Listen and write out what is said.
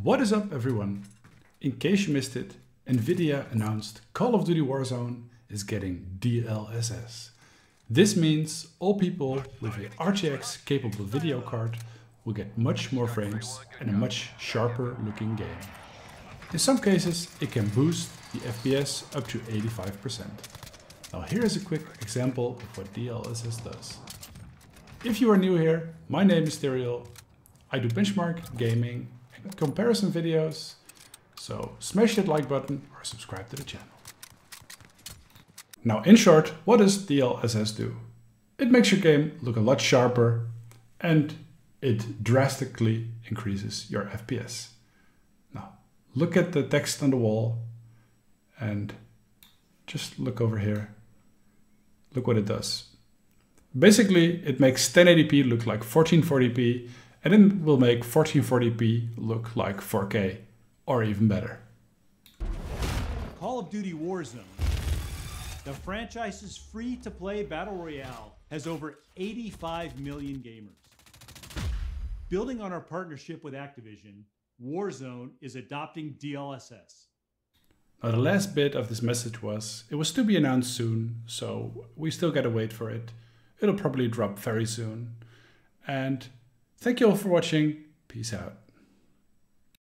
What is up everyone? In case you missed it, Nvidia announced Call of Duty Warzone is getting DLSS. This means all people with a RTX capable video card will get much more frames and a much sharper looking game. In some cases it can boost the FPS up to 85%. Now here is a quick example of what DLSS does. If you are new here, my name is Tyrial. I do benchmark, gaming comparison videos. So smash that like button or subscribe to the channel. Now in short, what does DLSS do? It makes your game look a lot sharper and it drastically increases your FPS. Now look at the text on the wall and just look over here. Look what it does. Basically, it makes 1080p look like 1440p and then will make 1440p look like 4K or even better. Call of Duty Warzone, the franchise's free to play battle royale, has over 85 million gamers. Building on our partnership with Activision, Warzone is adopting DLSS. Now, the last bit of this message was it was to be announced soon, so we still gotta wait for it. It'll probably drop very soon. And thank you all for watching. Peace out.